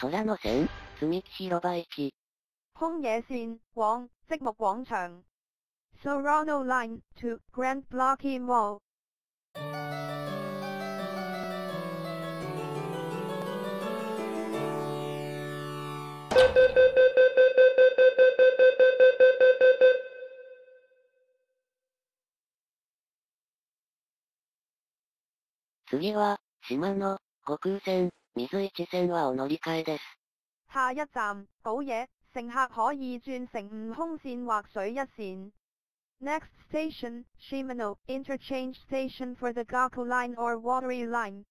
空の線、積木広場駅。空野線往積木廣場。Serrano Line to Grand Blocky Mall。次は、島の、悟空線、水市線はお乗り換えです。下一站，島野，乘客可以轉乘悟空線或水一線。Next station, Shimano Interchange Station for the Gaku Line or Watery Line.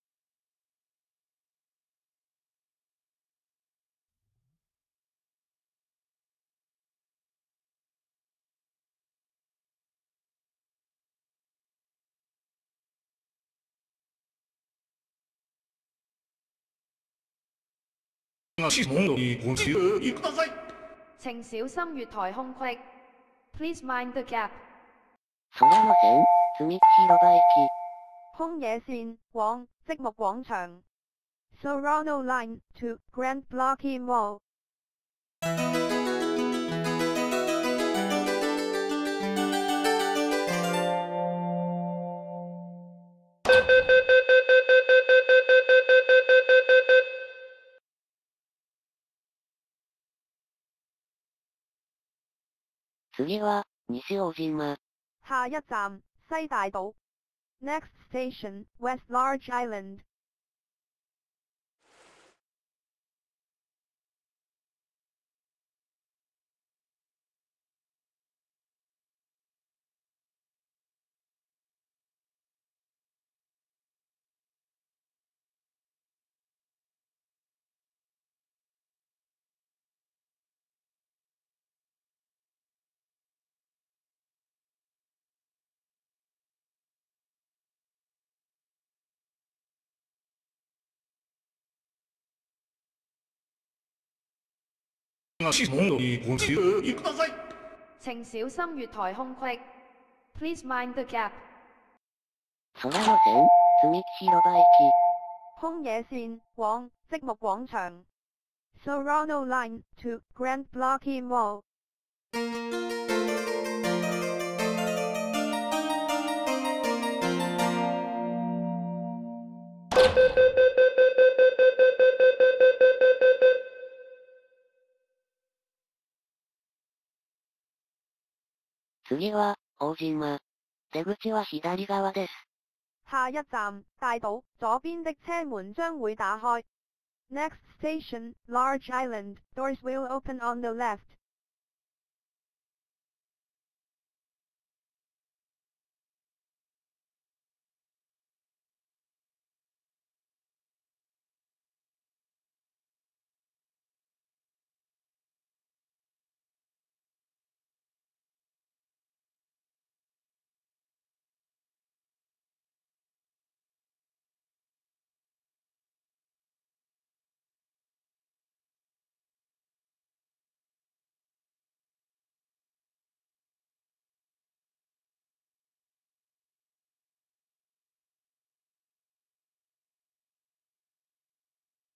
請小心月台空隙。Please mind the gap。空の線、積木広場駅。空野線往積木廣場。Serrano Line to Grand Blocky Mall。 次は、西大島。下一站，西大島。Next station, West Large Island。請小心月台空隙。Please mind the gap。空の線、積木広場駅。空野線往積木廣場。Serrano Line to Grand Blocky Mall。次は、大島。出口は左側です。下一站，大島，左邊的車門將會打開。Next station, Large Island, doors will open on the left.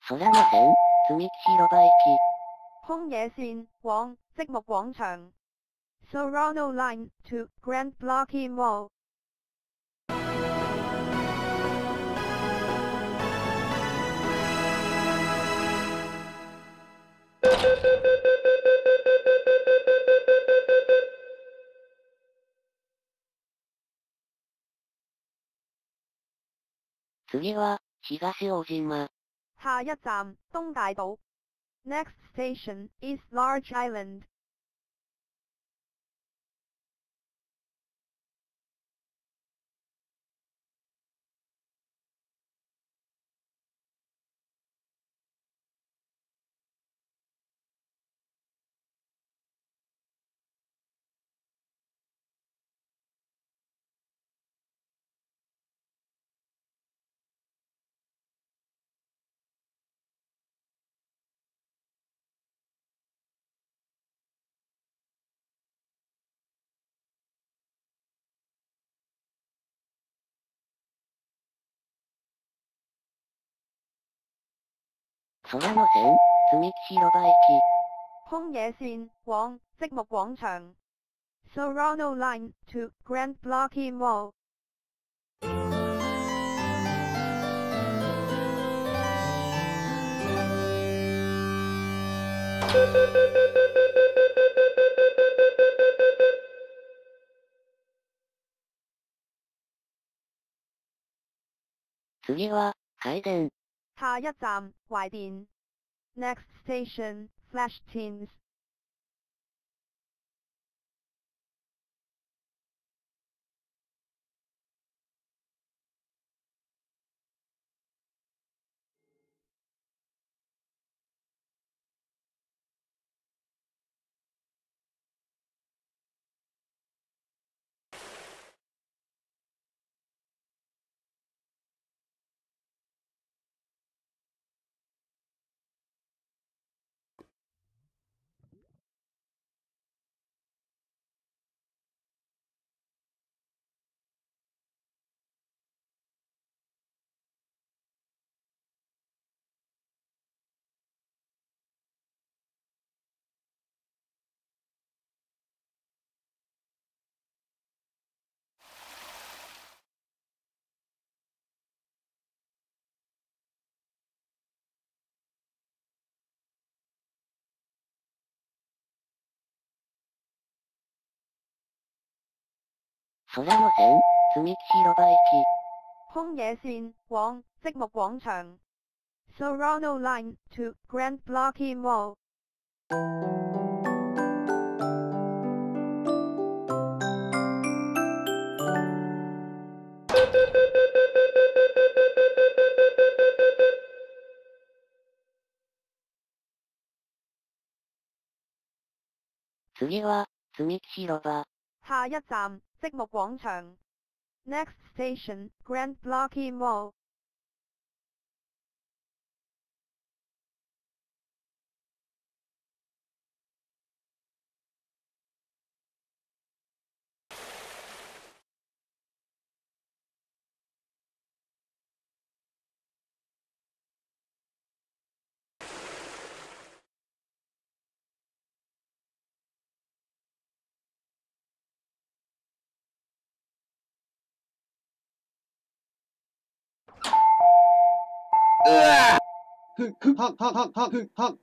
そりゃまつみちろばいき。本野線、王、積木广場。Sorano Line to Grand Blocky は東大島。下一站，東大島。Next station, East Large Island。 空の線、積み木広場行き。空野線往積木廣場。Serrano Line to Grand Blocky Mall。次は、海電。下一站，懷電。Next station, Flash 空の線、積み木広場行き。空野線往積木廣場。Serrano Line to Grand Blocky Mall。次は、積み木広場。下一站，積木廣場。Next station, Grand Blocky Mall。わふ、ふ、は、は、は、は、ふ、は。